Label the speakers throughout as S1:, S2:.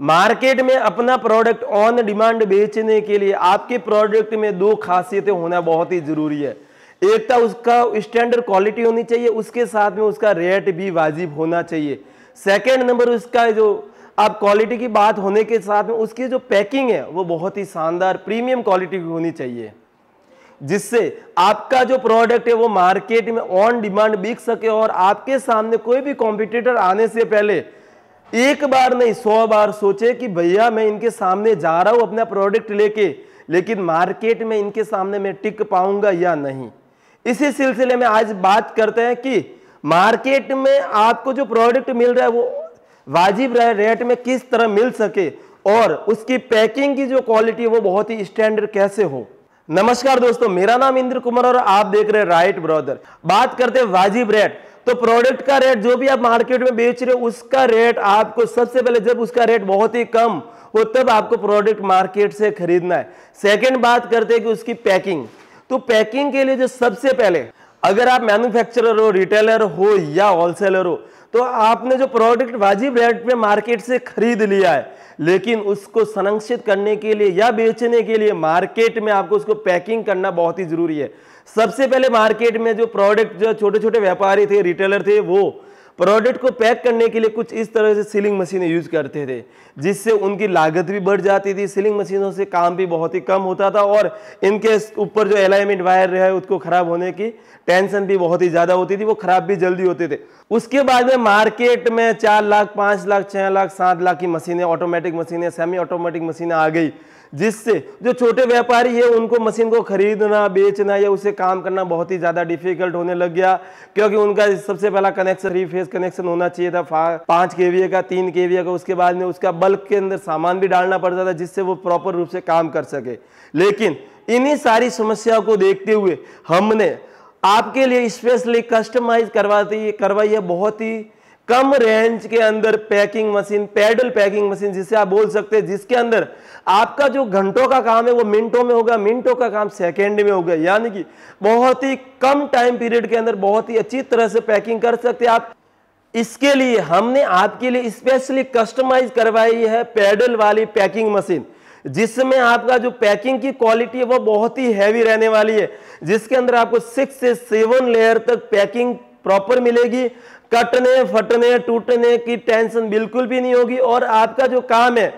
S1: Market में अपना product on demand बेचने के लिए आपके प्रोडक्ट में दो खासियतें होना बहुत ही ज़रूरी है। एक तो उसका स्टैंडर्ड क्वालिटी होनी चाहिए, उसके साथ में उसका रेट भी वाजिब होना चाहिए। सेकेंड नंबर उसका जो आप क्वालिटी की बात होने के साथ में उसकी जो पैकिंग है, वो बहुत ही शानदार प्रीमियम क्वालिटी की होनी चाहिए। जिससे आपका जो प्रोडक्ट है, वो मार्केट में ऑन डिमांड बिक सके और आपके सामने कोई भी कॉम्पिटिटर आने से पहले एक बार नहीं, सौ बार सोचे कि भैया मैं इनके सामने जा रहा हूँ अपना प्रोडक्ट लेके, लेकिन मार्केट में इनके सामने मैं टिक पाऊँगा या नहीं? इसी सिलसिले में आज बात करते हैं कि मार्केट में आपको जो प्रोडक्ट मिल रहा है, वो वाजिब रेट में किस तरह मिल सके और उसकी पैकिंग की जो क्वालिटी है, वो बहुत ही स्टैंडर्ड कैसे हो? नमस्कार दोस्तों, मेरा नाम इंद्र कुमार और आप देख रहे हैं राइट ब्रदर बात करते हैं वाजिब रेट तो प्रोडक्ट का रेट जो भी आप मार्केट में बेच रहे हो, उसका रेट आपको सबसे पहले जब उसका रेट बहुत ही कम हो तब आपको प्रोडक्ट मार्केट से खरीदना है। सेकेंड बात करते हैं कि उसकी पैकिंग तो पैकिंग के लिए जो सबसे पहले, अगर आप मैन्युफैक्चरर हो रिटेलर हो या होलसेलर हो तो आपने जो प्रोडक्ट वाजिब रेट पे मार्केट से खरीद लिया है, लेकिन उसको संरक्षित करने के लिए या बेचने के लिए मार्केट में आपको उसको पैकिंग करना बहुत ही ज़रूरी है। सबसे पहले मार्केट में जो प्रोडक्ट जो छोटे छोटे व्यापारी थे रिटेलर थे, वो प्रोडक्ट को पैक करने के लिए कुछ इस तरह से सीलिंग मशीनें यूज़ करते थे, जिससे उनकी लागत भी बढ़ जाती थी। सीलिंग मशीनों से काम भी बहुत ही कम होता था और इनके ऊपर जो अलाइनमेंट वायर रहा है, उसको खराब होने की टेंशन भी बहुत ही ज़्यादा होती थी, वो खराब भी जल्दी होते थे। उसके बाद में मार्केट में चार लाख, पाँच लाख, छह लाख, सात लाख की मशीनें ऑटोमेटिक मशीनें सेमी ऑटोमेटिक मशीनें आ गई। जिससे जो छोटे व्यापारी है, उनको मशीन को खरीदना, बेचना या उसे काम करना बहुत ही ज़्यादा डिफ़िकल्ट होने लग गया, क्योंकि उनका सबसे पहला कनेक्शन थ्री फ़ेज़ कनेक्शन होना चाहिए था। पाँच के का, तीन के का, उसके बाद में उसका बल्क के अंदर सामान भी डालना पड़ता था, जिससे वो प्रॉपर रूप से काम कर सके। लेकिन इन्हीं सारी समस्याओं को देखते हुए हमने आपके लिए स्पेशली कस्टमाइज करवाती करवाई है, बहुत ही कम रेंज के अंदर packing machine paddle packing machine जिसे आप बोल सकते हैं, जिसके अंदर आपका जो घंटों का काम है वो मिनटों में होगा मिनटों का काम सेकेंड में होगा यानी कि बहुत ही कम टाइम पीरियड के अंदर बहुत ही अच्छी तरह से पैकिंग कर सकते हैं आप। इसके लिए, हमने आपके लिए स्पेशली कस्टमाइज करवाई है पैडल वाली पैकिंग मशीन जिसमें आपका जो पैकिंग की क्वालिटी है वो बहुत ही हैवी रहने वाली है, जिसके अंदर आपको सिक्स से सेवन लेयर तक पैकिंग प्रॉपर मिलेगी। कटने, फटने, टूटने की टेंशन बिल्कुल भी नहीं होगी और आपका जो काम है,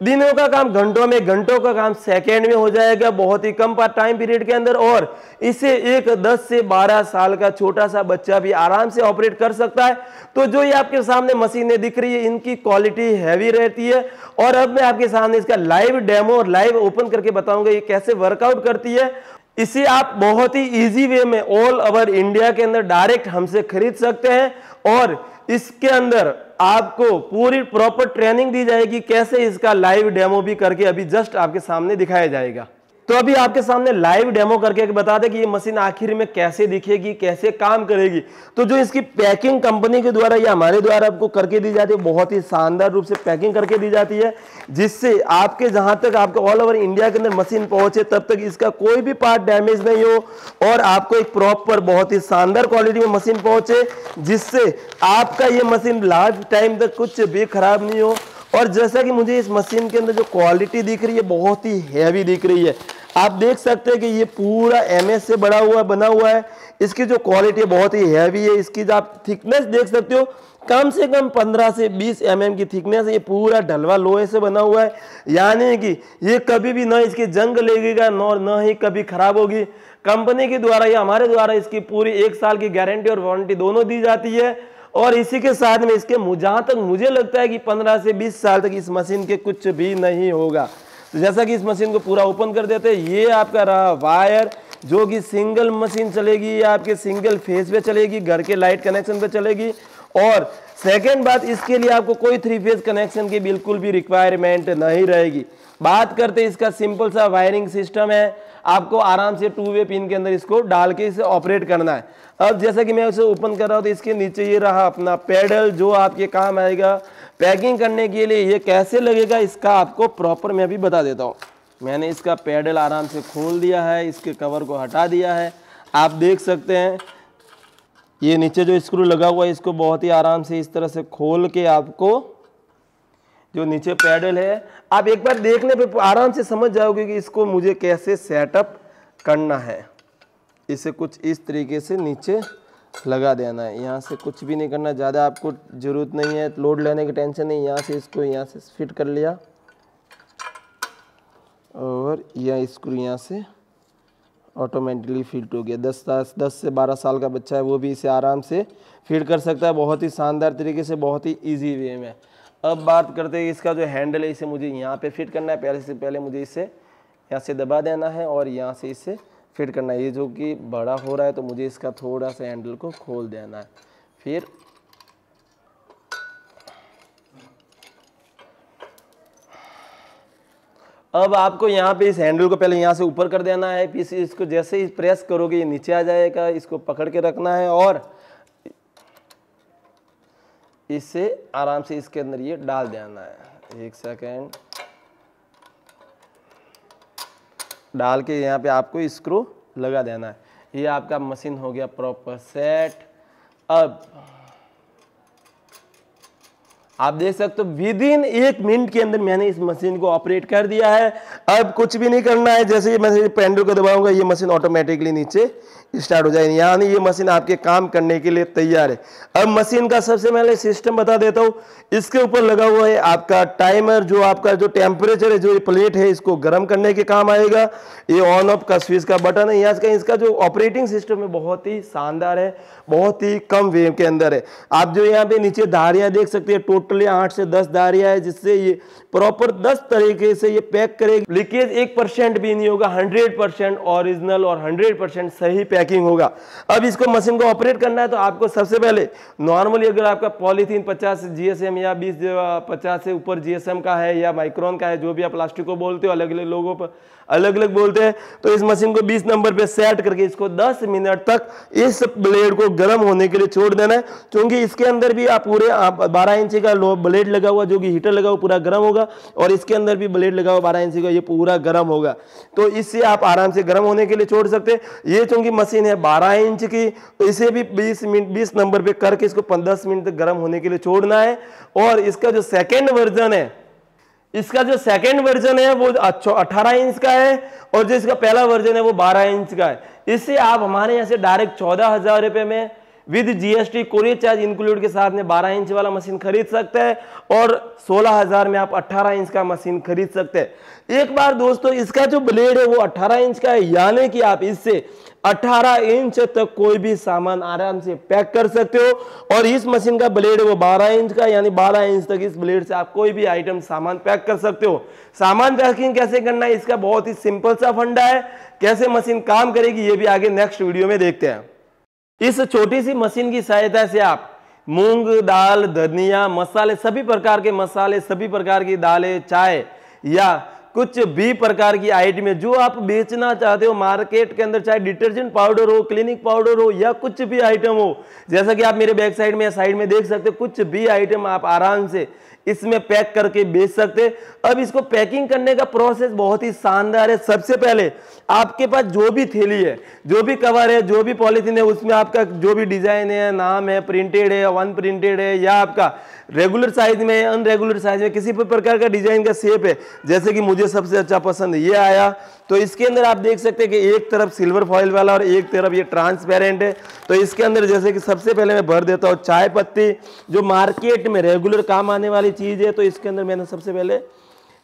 S1: दिनों का काम, घंटों में घंटों का काम सेकेंड में हो जाएगा, बहुत ही कम टाइम पीरियड के अंदर और इसे एक 10 से 12 साल का छोटा सा बच्चा भी आराम से ऑपरेट कर सकता है। तो जो ये आपके सामने मशीनें दिख रही है, इनकी क्वालिटी हैवी रहती है और अब मैं आपके सामने इसका लाइव डेमो और लाइव ओपन करके बताऊँगा, ये कैसे वर्कआउट करती है। इसे आप बहुत ही इजी वे में ऑल ओवर इंडिया के अंदर डायरेक्ट हमसे खरीद सकते हैं और इसके अंदर आपको पूरी प्रॉपर ट्रेनिंग दी जाएगी, कैसे इसका लाइव डेमो भी करके अभी जस्ट आपके सामने दिखाया जाएगा। तो अभी आपके सामने लाइव डेमो करके बता दें कि ये मशीन आखिर में कैसे दिखेगी, कैसे काम करेगी। तो जो इसकी पैकिंग कंपनी के द्वारा या हमारे द्वारा आपको करके दी जाती है बहुत ही शानदार रूप से पैकिंग करके दी जाती है, जिससे आपके जहाँ तक आपके ऑल ओवर इंडिया के अंदर मशीन पहुँचे, तब तक इसका कोई भी पार्ट डैमेज नहीं हो और आपको एक प्रॉपर बहुत ही शानदार क्वालिटी में मशीन पहुँचे, जिससे आपका ये मशीन लाइफ टाइम तक कुछ भी खराब नहीं हो। और जैसा कि मुझे इस मशीन के अंदर जो क्वालिटी दिख रही है, बहुत ही हैवी दिख रही है। आप देख सकते हैं कि ये पूरा एम से बड़ा हुआ, बना हुआ है। इसकी जो क्वालिटी है, बहुत ही हैवी है। इसकी जो आप थिकनेस देख सकते हो, कम से कम 15 से 20 एम mm की थिकनेस ये पूरा ढलवा लोहे से बना हुआ है। यानी कि ये कभी भी ना इसकी जंग लगेगा, न ही कभी खराब होगी। कंपनी के द्वारा या हमारे द्वारा इसकी पूरी एक साल की गारंटी और वारंटी दोनों दी जाती है। और इसी के साथ में इसके जहाँ तक मुझे लगता है कि 15 से 20 साल तक इस मशीन के कुछ भी नहीं होगा। तो जैसा कि इस मशीन को पूरा ओपन कर देते हैं, ये आपका रहा वायर, जो कि सिंगल मशीन चलेगी, या आपके सिंगल फेस पे चलेगी, घर के लाइट कनेक्शन पे चलेगी। और सेकेंड बात, इसके लिए आपको कोई थ्री फ़ेज़ कनेक्शन की बिल्कुल भी रिक्वायरमेंट नहीं रहेगी। बात करते इसका सिंपल सा वायरिंग सिस्टम है। आपको आराम से टू वे पिन के अंदर इसको डाल के इसे ऑपरेट करना है। अब जैसा कि मैं उसे ओपन कर रहा हूँ तो इसके नीचे ये रहा अपना पेडल जो आपके काम आएगा। पैकिंग करने के लिए ये कैसे लगेगा, इसका आपको प्रॉपर मैं अभी बता देता हूँ। मैंने इसका पैडल आराम से खोल दिया है, इसके कवर को हटा दिया है। आप देख सकते हैं, ये नीचे जो स्क्रू लगा हुआ है, इसको बहुत ही आराम से इस तरह से खोल के आपको जो नीचे पैडल है, आप एक बार देखने पे आराम से समझ जाओगे कि इसको मुझे कैसे सेटअप करना है। इसे कुछ इस तरीके से नीचे लगा देना है। यहाँ से कुछ भी नहीं करना, ज़्यादा आपको ज़रूरत नहीं है, लोड लेने की टेंशन नहीं। यहाँ से इसको यहाँ से फिट कर लिया। और यह स्क्रू यहाँ से ऑटोमेटिकली फिट हो गया। दस दस से बारह साल का बच्चा है, वो भी इसे आराम से फिट कर सकता है। बहुत ही शानदार तरीके से, बहुत ही ईजी वे में। अब बात करते हैं इसका जो हैंडल है, इसे मुझे यहाँ पे फिट करना है। पहले से पहले मुझे इसे यहाँ से दबा देना है और यहाँ से इसे फिट करना है। ये जो कि बड़ा हो रहा है तो मुझे इसका थोड़ा सा हैंडल को खोल देना है। फिर अब आपको यहाँ पे इस हैंडल को पहले यहाँ से ऊपर कर देना है। फिर इसको जैसे ही प्रेस करोगे, ये नीचे आ जाएगा। इसको पकड़ के रखना है और इसे आराम से इसके अंदर ये डाल देना है। एक सेकेंड। डाल के यहाँ पे आपको स्क्रू लगा देना है। ये आपका मशीन हो गया प्रॉपर सेट। अब आप देख सकते हो विद इन एक मिनट के अंदर मैंने इस मशीन को ऑपरेट कर दिया है। अब कुछ भी नहीं करना है, जैसे ही मैं पेंडल को दबाऊँगा, ये मशीन ऑटोमेटिकली नीचे स्टार्ट हो जाएगी। यानी ये मशीन आपके काम करने के लिए तैयार है। अब मशीन का सबसे पहले सिस्टम बता देता हूँ। इसके ऊपर लगा हुआ है आपका टाइमर जो आपका जो टेम्परेचर है, जो ये प्लेट है, इसको गर्म करने के काम आएगा। ये ऑन ऑफ़ का स्विच का बटन है। यहाँ इसका जो ऑपरेटिंग सिस्टम है, बहुत ही शानदार है, बहुत ही कम वेव के अंदर है। आप जो यहाँ पे नीचे धारियाँ देख सकते हैं टोटली आठ से दस धारियाँ है, जिससे ये प्रॉपर दस तरीके से ये पैक करेगा। लीकेज एक परसेंट भी नहीं होगा हंड्रेड परसेंट ऑरिजिनल और हंड्रेड परसेंट सही पैकिंग होगा। अब इसको मशीन को ऑपरेट करना है तो आपको सबसे पहले नॉर्मली अगर आपका पॉलीथीन पचास जीएसएम या बीस, पचास से ऊपर जीएसएम का है या माइक्रोन का है, जो भी आप प्लास्टिक को बोलते हो अलग अलग लोगों पर अलग अलग बोलते हैं। तो इस मशीन को 20 नंबर पे सेट करके इसको 10 मिनट तक इस ब्लेड को गर्म होने के लिए छोड़ देना है। क्योंकि इसके अंदर भी आप पूरे बारह इंची का ब्लेड लगा हुआ, जो कि हीटर लगा हुआ, पूरा गर्म होगा। और इसके अंदर भी ब्लेड लगा हुआ, बारह इंची का, ये पूरा गर्म होगा। तो इससे आप आराम से गर्म होने के लिए छोड़ सकते हैं। ये चूँकि मशीन है बारह इंच की तो इसे भी बीस मिनट बीस नंबर पे करके इसको दस मिनट तक गर्म होने के लिए छोड़ना है। और इसका जो सेकेंड वर्जन है इसका जो सेकेंड वर्जन है, वो अठारह इंच का है और जो इसका पहला वर्जन है, वो बारह इंच का है। इससे आप हमारे यहाँ से डायरेक्ट चौदह हज़ार रुपए में with GST courier charge include के साथ में 12 इंच वाला मशीन खरीद सकते हैं और सोलह हज़ार में आप 18 इंच का मशीन खरीद सकते हैं। एक बार दोस्तों, इसका जो ब्लेड है वो 18 इंच का है, यानी कि आप इससे 18 इंच तक कोई भी सामान आराम से पैक कर सकते हो और इस मशीन का ब्लेड वो 12 इंच का यानी 12 इंच तक इस ब्लेड से आप कोई भी आइटम सामान पैक कर सकते हो। सामान पैकिंग कैसे करना है, इसका बहुत ही सिंपल सा फंडा है। कैसे मशीन काम करेगी, ये भी आगे नेक्स्ट वीडियो में देखते हैं। इस छोटी सी मशीन की सहायता से आप मूंग, दाल, धनिया, मसाले, सभी प्रकार के मसाले, सभी प्रकार की दालें, चाय या कुछ भी प्रकार की आइटम जो आप बेचना चाहते हो, मार्केट के अंदर चाहे डिटर्जेंट पाउडर हो, क्लिनिक पाउडर हो या कुछ भी आइटम हो, जैसा कि आप मेरे बैक साइड में या साइड में देख सकते हो, कुछ भी आइटम आप आराम से इसमें पैक करके बेच सकते अब इसको पैकिंग करने का प्रोसेस बहुत ही शानदार है। सबसे पहले आपके पास जो भी थैली है, जो भी कवर है, जो भी पॉलिथीन है, उसमें आपका जो भी डिज़ाइन है, नाम है, प्रिंटेड है वन प्रिंटेड है, या आपका रेगुलर साइज़ में, अनरेगुलर साइज़ में किसी भी प्रकार का डिज़ाइन का शेप है। जैसे कि मुझे सबसे अच्छा पसंद ये आया। तो इसके अंदर आप देख सकते हैं कि एक तरफ़ सिल्वर फॉइल वाला और एक तरफ़ ये ट्रांसपेरेंट है। तो इसके अंदर जैसे कि सबसे पहले मैं भर देता हूँ चाय पत्ती, जो मार्केट में रेगुलर काम आने वाली चीज़ है तो इसके अंदर मैंने सबसे पहले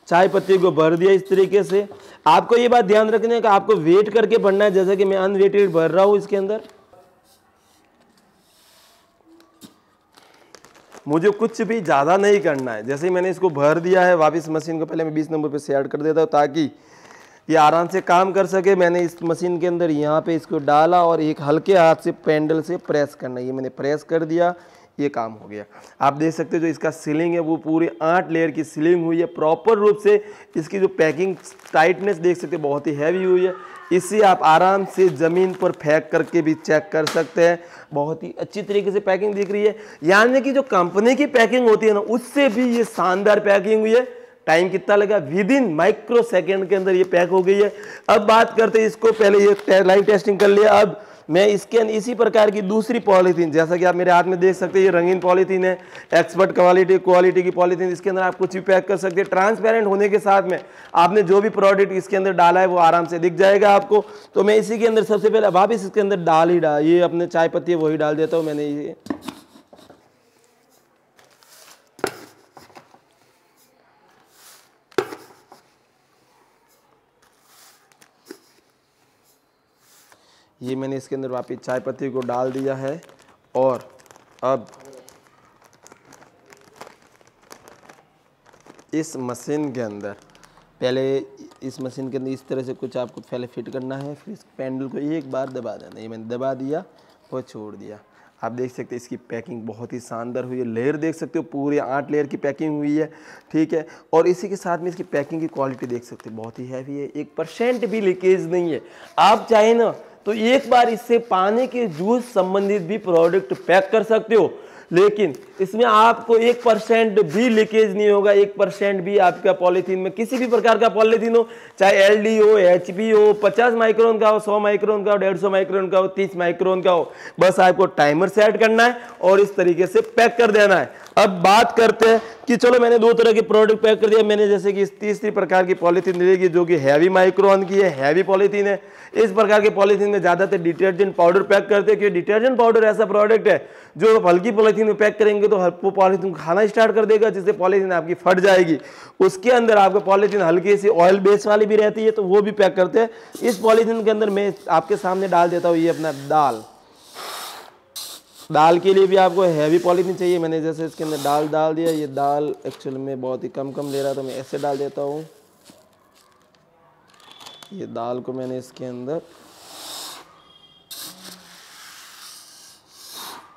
S1: चाय पत्ती को भर दिया इस तरीके से। आपको ये बात ध्यान रखने का आपको वेट करके भरना है, जैसे कि मैं अनवेटेड भर रहा हूँ इसके अंदर। मुझे कुछ भी ज़्यादा नहीं करना है। जैसे ही मैंने इसको भर दिया है, वापस मशीन को पहले मैं 20 नंबर पे से कर देता हूँ ताकि ये आराम से काम कर सके। मैंने इस मशीन के अंदर यहाँ पे इसको डाला और एक हल्के हाथ से पैंडल से प्रेस करना। ये मैंने प्रेस कर दिया, ये काम हो गया। आप देख सकते हो जो इसका सीलिंग है, वो पूरे आठ लेयर की सीलिंग हुई है। प्रॉपर रूप से इसकी जो पैकिंग टाइटनेस देख सकते हैं, बहुत ही हैवी हुई है। इसे आप आराम से ज़मीन पर फेंक करके भी चेक कर सकते हैं। बहुत ही अच्छी तरीके से पैकिंग दिख रही है। यानी कि जो कंपनी की पैकिंग होती है ना, उससे भी ये शानदार पैकिंग हुई है। टाइम कितना लगा? विद इन माइक्रो सेकेंड के अंदर ये पैक हो गई है। अब बात करते हैं इसको, पहले ये लाइव टेस्टिंग कर लिया। अब मैं इसके इसी प्रकार की दूसरी पॉलीथीन जैसा कि आप मेरे हाथ में देख सकते हैं, ये रंगीन पॉलीथीन है। एक्सपर्ट क्वालिटी क्वालिटी की पॉलीथीन इसके अंदर आप कुछ भी पैक कर सकते हैं। ट्रांसपेरेंट होने के साथ में आपने जो भी प्रोडक्ट इसके अंदर डाला है, वो आराम से दिख जाएगा आपको। तो मैं इसी के अंदर सबसे पहले वापिस इसके अंदर डाल ही डाल, ये अपने चाय पत्ती वही डाल देता हूँ मैंने ये। ये मैंने इसके अंदर वापिस चाय पत्ती को डाल दिया है और अब इस मशीन के अंदर, पहले इस मशीन के अंदर इस तरह से कुछ आपको पहले फिट करना है, फिर इस पैंडल को एक बार दबा देना ये मैंने दबा दिया और छोड़ दिया। आप देख सकते हैं इसकी पैकिंग बहुत ही शानदार हुई है। लेयर देख सकते हो, पूरे आठ लेयर की पैकिंग हुई है, ठीक है? और इसी के साथ में इसकी पैकिंग की क्वालिटी देख सकते हो, बहुत ही हैवी है, एक परसेंट भी लीकेज नहीं है। आप चाहे ना तो एक बार इससे पानी के जूस संबंधित भी प्रोडक्ट पैक कर सकते हो। लेकिन इसमें आपको एक परसेंट भी लीकेज नहीं होगा, एक परसेंट भी आपका पॉलीथीन में किसी भी प्रकार का पॉलीथीन हो, चाहे एल डी हो एच हो, पचास माइक्रोन का हो, सौ माइक्रोन का हो, डेढ़ सौ माइक्रोन का हो, तीस माइक्रोन का हो, बस आपको टाइमर सेट करना है और इस तरीके से पैक कर देना है। अब बात करते हैं कि चलो मैंने दो तरह के प्रोडक्ट पैक कर दिया। मैंने जैसे कि तीसरी प्रकार की पॉलीथीन मिलेगी जो कि हैवी माइक्रोन की है हैवी पॉलीथीन है। इस प्रकार की पॉलीथीन में ज़्यादातर डिटर्जेंट पाउडर पैक करते हैं, क्योंकि डिटर्जेंट पाउडर ऐसा प्रोडक्ट है, जो हल्की पॉलीथीन में पैक करेंगे तो वो पॉलीथीन खाना स्टार्ट कर देगा, जिससे पॉलीथीन आपकी फट जाएगी। उसके अंदर आपको पॉलीथीन हल्की सी ऑयल बेस वाली भी रहती है तो वो भी पैक करते हैं। इस पॉलीथीन के अंदर मैं आपके सामने डाल देता हूँ, ये अपना दाल। दाल के लिए भी आपको हैवी पॉलीथीन चाहिए। मैंने जैसे इसके अंदर दाल डाल दिया, ये दाल एक्चुअल में बहुत ही कम कम ले रहा था, मैं ऐसे डाल देता हूँ। ये दाल को मैंने इसके अंदर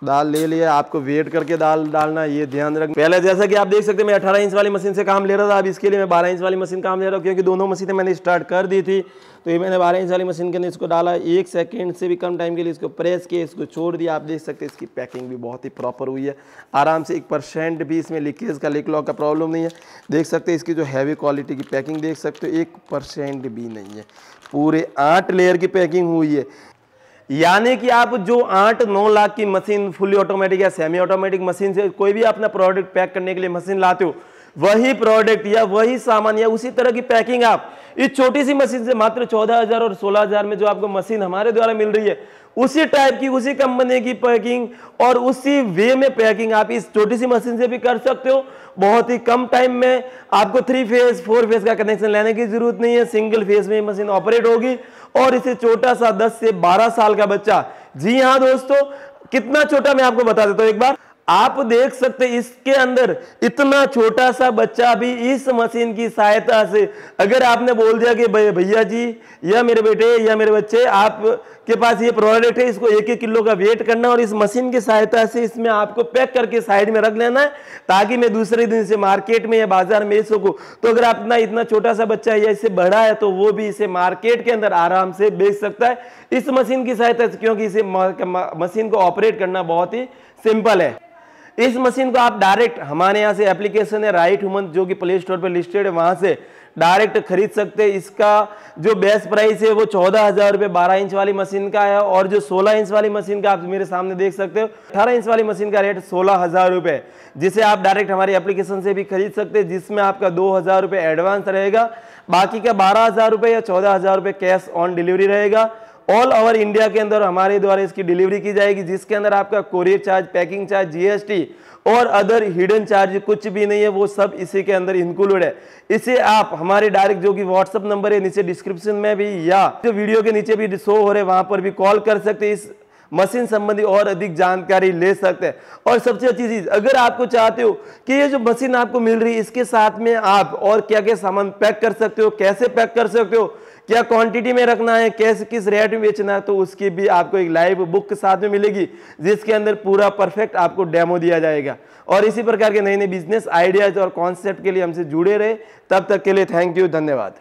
S1: दाल ले लिया, आपको वेट करके दाल डालना, ये ध्यान रख। पहले जैसा कि आप देख सकते हैं, मैं 18 इंच वाली मशीन से काम ले रहा था, अब इसके लिए मैं 12 इंच वाली मशीन काम ले रहा हूँ, क्योंकि दोनों मशीनें मैंने स्टार्ट कर दी थी। तो ये मैंने 12 इंच वाली मशीन के अंदर इसको डाला, एक सेकेंड से भी कम टाइम के लिए इसको प्रेस किया, इसको छोड़ दिया। आप देख सकते हैं, इसकी पैकिंग भी बहुत ही प्रॉपर हुई है। आराम से एक परसेंट भी इसमें लीकेज का लिक लॉक का प्रॉब्लम नहीं है। देख सकते हैं, इसकी जो हैवी क्वालिटी की पैकिंग देख सकते हो, एक परसेंट भी नहीं है। पूरे आठ लेयर की पैकिंग हुई है। यानी कि आप जो आठ, नौ लाख की मशीन फुली ऑटोमेटिक या सेमी ऑटोमेटिक मशीन से कोई भी अपना प्रोडक्ट पैक करने के लिए मशीन लाते हो, वही प्रोडक्ट या वही सामान या उसी तरह की पैकिंग आप, इस छोटी सी मशीन से मात्र चौदह हज़ार और सोलह हज़ार में जो आपको मशीन हमारे द्वारा मिल रही है उसी टाइप की, उसी कंपनी की पैकिंग और उसी वे में पैकिंग आप इस छोटी सी मशीन से भी कर सकते हो। बहुत ही कम टाइम में आपको थ्री फ़ेज़ फोर फ़ेज़ का कनेक्शन लेने की ज़रूरत नहीं है। सिंगल फ़ेज़ में मशीन ऑपरेट होगी। और इसे छोटा सा 10 से 12 साल का बच्चा, जी हाँ दोस्तों, कितना छोटा मैं आपको बता देता हूँ एक बार। आप देख सकते इसके अंदर इतना छोटा सा बच्चा भी इस मशीन की सहायता से, अगर आपने बोल दिया कि भैया जी, या मेरे बेटे, या मेरे बच्चे आप के पास ये प्रोडक्ट है, इसको एक एक किलो का वेट करना और इस मशीन की सहायता से इसमें आपको पैक करके साइड में रख लेना है, ताकि मैं दूसरे दिन से मार्केट में या बाज़ार में सकूँ तो अगर अपना इतना छोटा सा बच्चा या इससे बड़ा है तो वो भी इसे मार्केट के अंदर आराम से बेच सकता है। इस मशीन की सहायता से, क्योंकि इसे मशीन को ऑपरेट करना बहुत ही सिंपल है। इस मशीन को आप डायरेक्ट, हमारे यहाँ से एप्लीकेशन है राइट ह्यूमन जो कि प्ले स्टोर पर लिस्टेड है, वहाँ से डायरेक्ट खरीद सकते हैं। इसका जो बेस्ट प्राइस है, वो चौदह हज़ार रुपये, बारह इंच वाली मशीन का है और जो सोलह इंच वाली मशीन का आप मेरे सामने देख सकते हो, अठारह इंच वाली मशीन का रेट सोलह हज़ार रुपये जिसे आप डायरेक्ट हमारी एप्लीकेशन से भी खरीद सकते हैं, जिसमें आपका दो हज़ार रुपये एडवांस रहेगा, बाकी का बारह हज़ार रुपये या चौदह हज़ार रुपये कैश ऑन डिलीवरी रहेगा। ऑल ओवर इंडिया के अंदर हमारे द्वारा इसकी डिलीवरी की जाएगी, जिसके अंदर आपका courier charge packing charge GST और अदर हिडन चार्ज कुछ भी नहीं है, वो सब इसी के अंदर इंक्लूड है। इसे आप, हमारे डायरेक्ट जो कि व्हाट्सअप नंबर है, नीचे डिस्क्रिप्शन में भी या जो वीडियो के नीचे भी शो हो रहे वहाँ पर भी कॉल कर सकते इस मशीन संबंधी और अधिक जानकारी ले सकते हैं। और सबसे अच्छी चीज़, अगर आपको चाहते हो कि ये जो मशीन आपको मिल रही है, इसके साथ में आप और क्या क्या सामान पैक कर सकते हो, कैसे पैक कर सकते हो क्या क्वांटिटी में रखना है, कैसे, किस रेट में बेचना है तो उसकी भी आपको एक लाइव बुक के साथ में मिलेगी, जिसके अंदर पूरा परफेक्ट आपको डेमो दिया जाएगा। और इसी प्रकार के नए नए बिज़नेस आइडियाज़ और कॉन्सेप्ट के लिए हमसे जुड़े रहे। तब तक के लिए थैंक यू धन्यवाद।